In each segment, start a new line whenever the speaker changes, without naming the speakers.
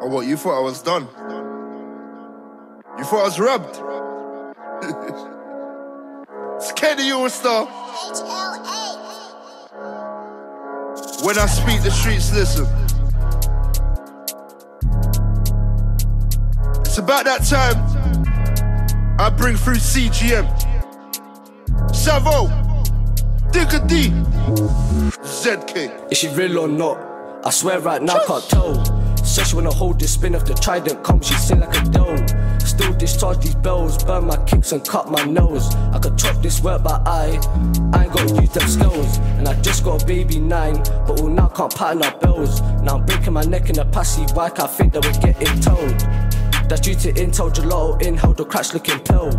Or what, you thought I was done? You thought I was rubbed? robbed? it's Kenny Allstar. When I speak, the streets listen. It's about that time I bring through CGM. Sav'O, Digga D, ZK.
Is she real or not? I swear right now, can't tell. Says she wanna hold this spin if the trident comes, she sing like a doe. Still discharge these bells, burn my kicks and cut my nose. I could chop this work, but I, I ain't gotta use them skills. And I just got a baby nine, but all now can't pattern our bells. Now I'm breaking my neck in a passy, why I think that we're getting told. That's due to intel gelato, inhale the cracks looking pill.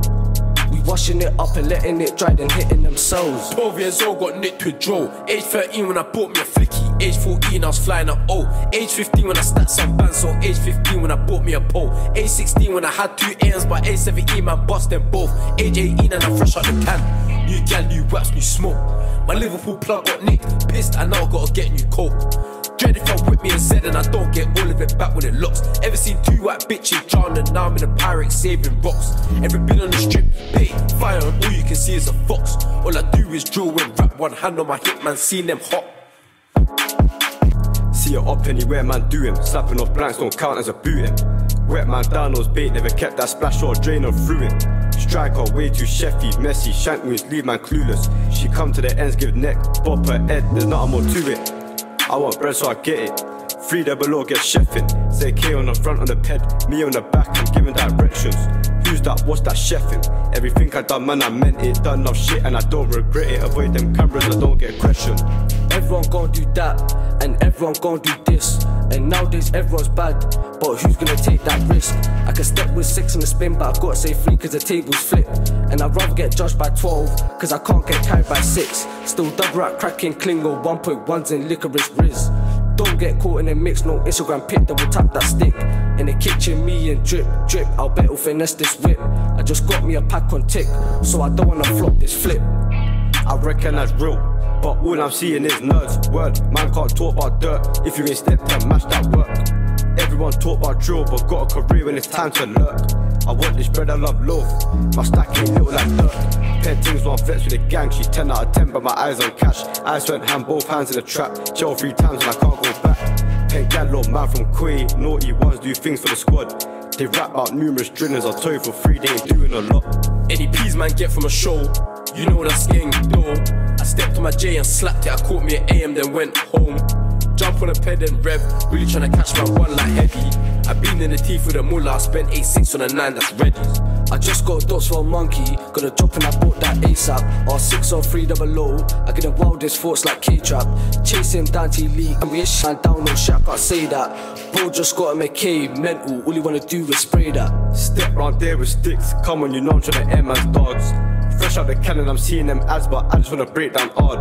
Washing it up and letting it dry, then hitting them souls.
12 years old, got nicked with Joe. Age 13 when I bought me a flicky. Age 14, I was flying a O. Age 15 when I stacked some bands. So age 15 when I bought me a pole. Age 16 when I had two AMs, but age 17 man bust them both. Age 18 and I'm fresh out the can. New gal, new raps, new smoke. My Liverpool plug got nicked, pissed, and now I gotta get new coke. Dread if I whip me and said and I don't get all of it back when it locks. Ever seen two white bitches drowning? Now I'm in a pirate saving rocks. Every been on the strip, pay fire, and all you can see is a fox. All I do is drill and rap, one hand on my hip, man, seen them hot.
See it up anywhere, man, do him. Slapping off blanks don't count as a booting. Wet man down those bait, never kept that splash or drain or through it. Striker way too chefy, messy, shank moves, leave man clueless. She come to the ends, give neck, bop her head, there's nothing more to it. I want bread, so I get it. Three double below, get chefing. Say K on the front on the ped, me on the back, I'm giving directions. Who's that? What's that chefing? Everything I done, man, I meant it. Done enough shit and I don't regret it. Avoid them cameras, I don't get questioned.
Everyone gon' do that, and everyone gon' do this. And nowadays everyone's bad, but who's gonna take that risk? I can step with six in the spin, but I gotta say three cause the tables flip. And I'd rather get judged by 12, cause I can't get carried by six. Still double out cracking Klingo, 1.1s and licorice riz. Don't get caught in a mix, no Instagram pic, double tap that stick. In the kitchen, me and drip, drip, I'll bet will finesse this whip. I just got me a pack on tick, so I don't wanna flop this flip.
I reckon that's real. But all I'm seeing is nerds. Word, man can't talk about dirt. If you ain't stepped to match that work. Everyone talk about drill, but got a career when it's time to lurk. I want this bread, I love loaf. My stack ain't little like dirt. Pen things one flex with the gang. She 10 out of 10, but my eyes on cash. Eyes went hand, both hands in the trap. Jail three times and I can't go back. Pen gal, little man from Quay. Naughty ones do things for the squad. They rap out numerous drillers. I tell you for free, they ain't doing a lot.
Any peas man get from a show, you know that's getting dough. I stepped on my J and slapped it. I caught me at AM, then went home. Jump on a ped and rev, really tryna catch my one like heavy. I been in the teeth with a mullah, I spent 8-6 on a 9 that's ready.
I just got dots for a monkey, got a drop and I bought that ASAP. R6 or 3 double O, I get the wildest thoughts like K-Trap. Chasing Dante Lee, and we is and down no shit, I can't say that. Bro just got a McKay, mental, all you wanna do is spray that.
Step round there with sticks. Come on, you know I'm tryna air man's dogs. Fresh out the cannon, I'm seeing them ads, but I just wanna break down hard.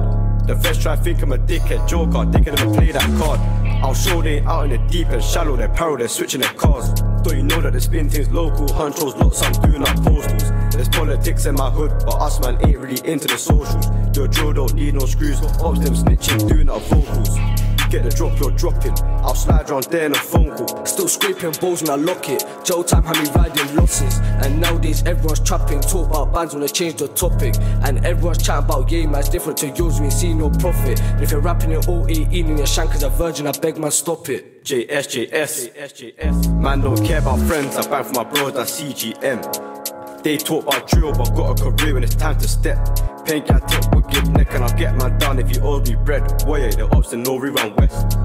The vets try think I'm a dickhead, joker, they can never play that card. I'll show they out in the deep and shallow, they're parallel, they're switching their cars. Don't you know that the spin things local, hunchos, lots I'm doing up postals. There's politics in my hood, but us man ain't really into the socials. Your drill don't need no screws, ops them snitching, doing up vocals. Get the drop, you're dropping. I'll slide round there in a phone call.
Still scraping balls when I lock it. Joe time had me riding losses. And nowadays everyone's trapping. Talk about bands when they change the topic. And everyone's chatting about game man, different to yours, we ain't see no profit. And if you're rapping it all 18 and your shank is a virgin, I beg man, stop it.
JS, JS, JS. Man don't care about friends, I bang for my bros, that's CGM. They talk about drill, but got a career when it's time to step. Paying cat tip with give neck, and I'll get man down if you owe me bread. Warrior, the ops and no rerun west.